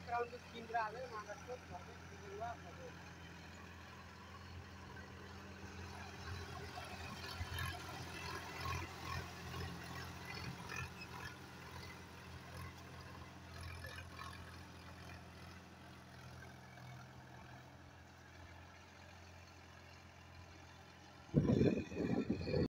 ground ஸ்கீம்ல நாங்கள் போட்டு